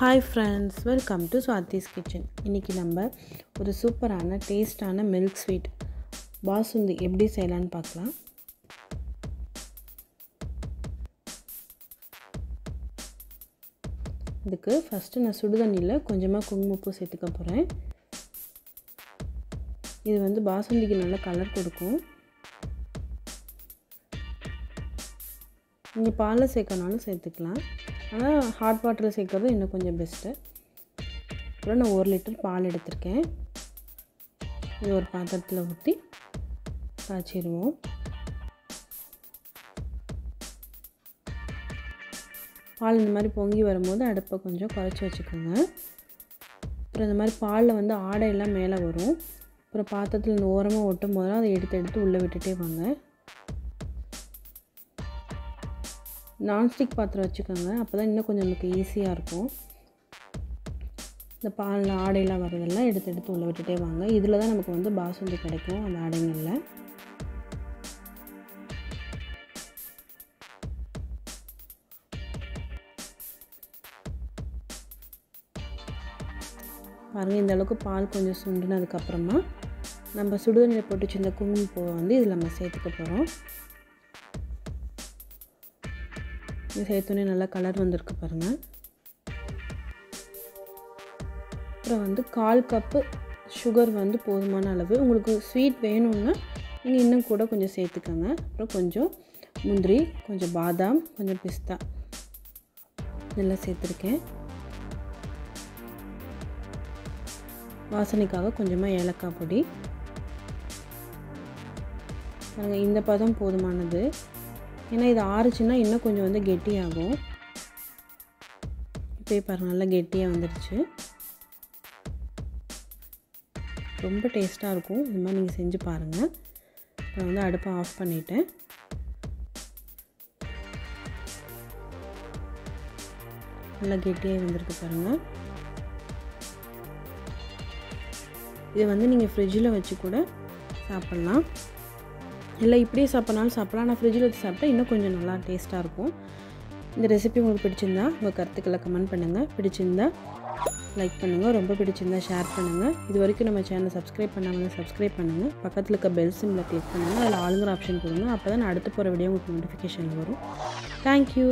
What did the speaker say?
Hi friends welcome to Swathi's kitchen இன்றைக்கி நம்ம ஒரு சூப்பரான டேஸ்டான மில்க் ஸ்வீட் பாசுந்தி எப்படி செய்யலான்னு பார்க்கலாம். இதுக்கு ஃபஸ்ட்டு நான் சுடுதண்ணியில் கொஞ்சமாக குங்குமப்பூ சேர்த்துக்க போகிறேன் இது வந்து பாசுந்திக்கு நல்ல கலர் கொடுக்கும். நீங்கள் பாலை சேர்க்கணாலும் சேர்த்துக்கலாம். ஆனால் ஹாட் வாட்டரில் சேர்க்குறது இன்னும் கொஞ்சம் பெஸ்ட்டு அப்புறம் நான் ஒரு லிட்டர் பால் எடுத்திருக்கேன். இது ஒரு பாத்திரத்தில் ஊற்றி காய்ச்சிடுவோம் பால் இந்த மாதிரி பொங்கி வரும்போது அடுப்பை கொஞ்சம் குறைச்சி வச்சுக்கோங்க. அப்புறம் இந்த மாதிரி பாலில் வந்து ஆடையெல்லாம் மேலே வரும். அப்புறம் பாத்திரத்தில் இந்த ஓரமாக ஒட்டும் போதெல்லாம் அதை எடுத்து எடுத்து உள்ளே விட்டுட்டே வாங்க. நான்ஸ்டிக் பாத்திரம் வச்சுக்கோங்க. அப்போ தான் இன்னும் கொஞ்சம் நமக்கு ஈஸியாக இருக்கும். இந்த பாலில் ஆடையெல்லாம் வரதெல்லாம் எடுத்து எடுத்து உள்ள விட்டுட்டே வாங்க. இதில் தான் நமக்கு வந்து பாசுந்தி கிடைக்கும் அந்த ஆடைங்களில் பாருங்கள் இந்த அளவுக்கு பால் கொஞ்சம் சுண்டுனதுக்கப்புறமா நம்ம சுடுதண்ணியில் போட்டு வச்சிருந்த குங்குமப்பூவை வந்து இதில் நம்ம சேர்த்துக்க போகிறோம் இது சேர்த்தோன்னே நல்லா கலர் வந்திருக்கு பாருங்கள் அப்புறம் வந்து கால் கப்பு சுகர் வந்து போதுமான அளவு. உங்களுக்கு ஸ்வீட் வேணும்னா நீங்கள் இன்னும் கூட கொஞ்சம் சேர்த்துக்கோங்க. அப்புறம் கொஞ்சம் முந்திரி கொஞ்சம் பாதாம் கொஞ்சம் பிஸ்தா. நல்லா சேர்த்துருக்கேன். வாசனைக்காக கொஞ்சமாக ஏலக்காய் பொடி. பாருங்கள் இந்த பதம் போதுமானது. ஏன்னா இது ஆறுச்சுன்னா இன்னும் கொஞ்சம் வந்து கெட்டியாகும். இப்போ பாருங்கள் நல்லா கெட்டியாக வந்துடுச்சு ரொம்ப டேஸ்ட்டாக இருக்கும். இந்த மாதிரி நீங்கள் செஞ்சு பாருங்கள் இப்போ வந்து அடுப்பை ஆஃப் பண்ணிவிட்டேன் நல்லா கெட்டியாக வந்திருக்கு பாருங்கள் இதை வந்து நீங்கள் ஃப்ரிட்ஜில் வச்சு கூட சாப்பிட்லாம். இல்லை இப்படியே சாப்பிட்னாலும் சாப்பிட்லாம். ஆனால் ஃப்ரிட்ஜில் வச்சு சாப்பிட்டா இன்னும் கொஞ்சம் நல்லா டேஸ்ட்டாக இருக்கும். இந்த ரெசிபி உங்களுக்கு பிடிச்சிருந்தா உங்கள் கருத்துக்களை கமெண்ட் பண்ணுங்கள் பிடிச்சிருந்தா லைக் பண்ணுங்கள் ரொம்ப பிடிச்சிருந்தா ஷேர் பண்ணுங்கள் இது வரைக்கும் நம்ம சேனலை சப்ஸ்கிரைப் பண்ணாமல் சப்ஸ்கிரைப் பண்ணுங்கள் பக்கத்தில் இருக்க பெல் சிம்மில் கிளிக் பண்ணுங்கள் அதில் ஆளுங்கிற ஆப்ஷன் கொடுங்க. அப்போ தான் நான் அடுத்து போகிற வீடியோ உங்களுக்கு நோட்டிஃபிகேஷன் வரும். தேங்க்யூ